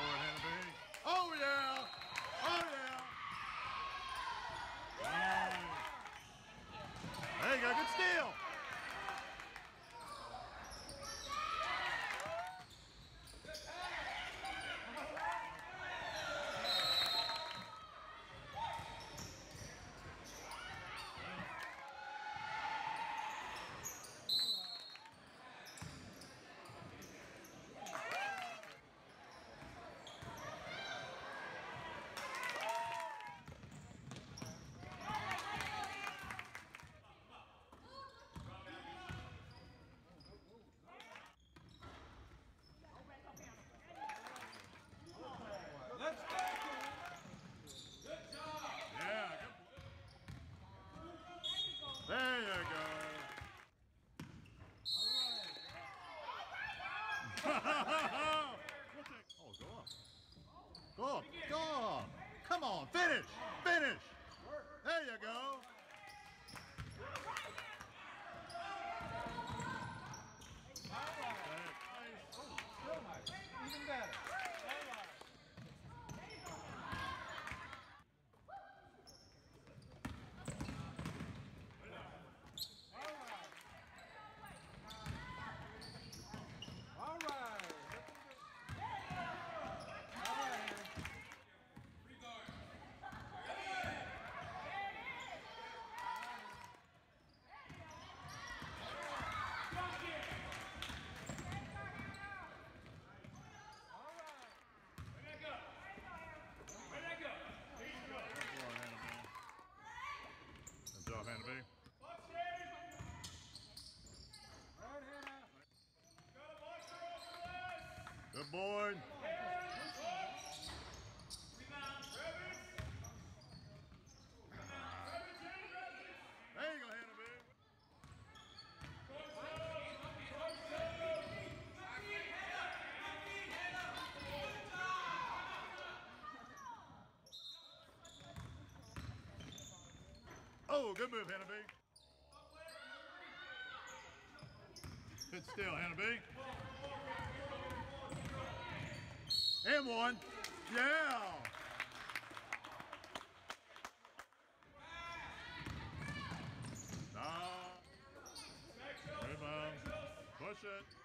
forward, Hannah Oh, yeah. Oh, yeah. yeah. There you go. Good steal. Oh, go up. Go up. Go up. Come on, finish. Finish. There you go. Good. There you go, Hannah B. Oh, good move, Hannah B. Sit still, Hannah B him one. Yeah. Rebound. Push it.